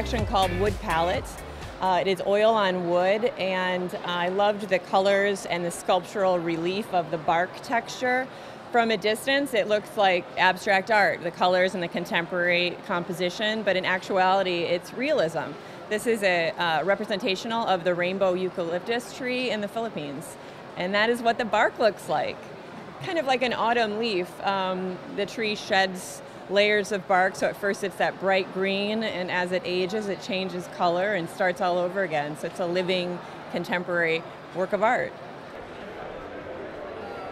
exhibition called Wood Palette. Uh, it is oil on wood, and I loved the colors and the sculptural relief of the bark texture. From a distance, it looks like abstract art, the colors and the contemporary composition, but in actuality, it's realism. This is a uh, representational of the rainbow eucalyptus tree in the Philippines, and that is what the bark looks like. Kind of like an autumn leaf, um, the tree sheds layers of bark. So at first it's that bright green, and as it ages, it changes color and starts all over again. So it's a living, contemporary work of art.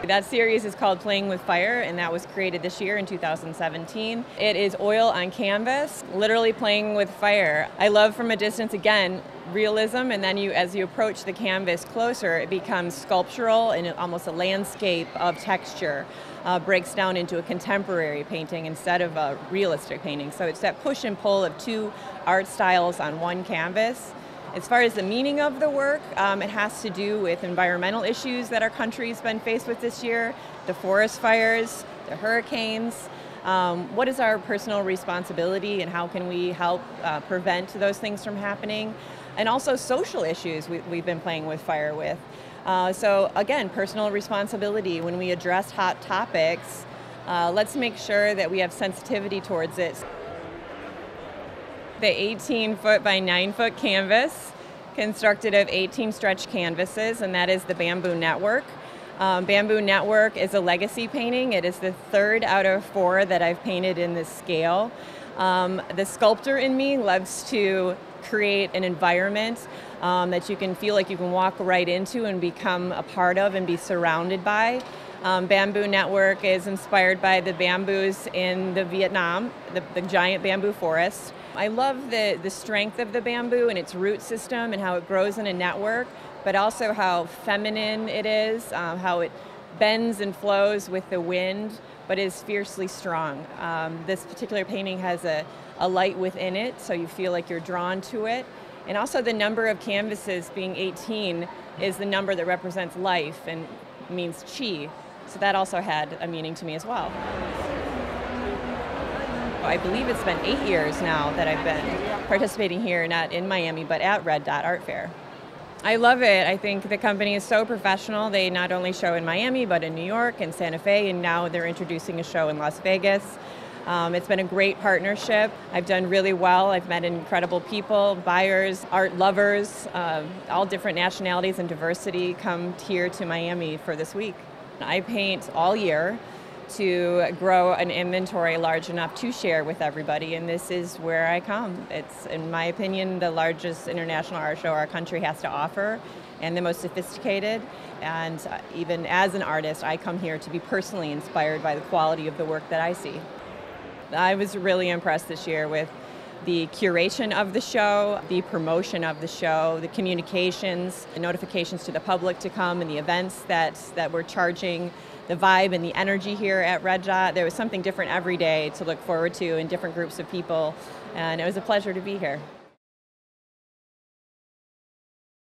That series is called Playing with Fire, and that was created this year in 2017. It is oil on canvas, literally playing with fire. I love from a distance, again, realism, and then you, as you approach the canvas closer, it becomes sculptural and almost a landscape of texture. Uh, breaks down into a contemporary painting instead of a realistic painting. So it's that push and pull of two art styles on one canvas. As far as the meaning of the work, um, it has to do with environmental issues that our country's been faced with this year, the forest fires, the hurricanes. Um, what is our personal responsibility and how can we help uh, prevent those things from happening? And also social issues we, have been playing with fire with. Uh, so again, personal responsibility when we address hot topics, uh, let's make sure that we have sensitivity towards it the 18 foot by 9 foot canvas constructed of 18 stretch canvases, and that is the Bamboo Network. Um, Bamboo Network is a legacy painting. It is the third out of four that I've painted in this scale. Um, the sculptor in me loves to create an environment um, that you can feel like you can walk right into and become a part of and be surrounded by. Um, bamboo Network is inspired by the bamboos in the Vietnam, the, the giant bamboo forest. I love the, the strength of the bamboo and its root system and how it grows in a network, but also how feminine it is, um, how it bends and flows with the wind, but is fiercely strong. Um, this particular painting has a, a light within it, so you feel like you're drawn to it. And also the number of canvases being 18 is the number that represents life and means chai. So that also had a meaning to me as well. I believe it's been eight years now that I've been participating here, not in Miami, but at Red Dot Art Fair. I love it. I think the company is so professional. They not only show in Miami, but in New York and Santa Fe, and now they're introducing a show in Las Vegas. Um, it's been a great partnership. I've done really well. I've met incredible people, buyers, art lovers, uh, all different nationalities and diversity come here to Miami for this week. I paint all year to grow an inventory large enough to share with everybody, and this is where I come. It's, in my opinion, the largest international art show our country has to offer and the most sophisticated. And uh, even as an artist, I come here to be personally inspired by the quality of the work that I see. I was really impressed this year with the curation of the show, the promotion of the show, the communications, the notifications to the public to come, and the events that, that we're charging, the vibe and the energy here at Red Dot. There was something different every day to look forward to in different groups of people, and it was a pleasure to be here.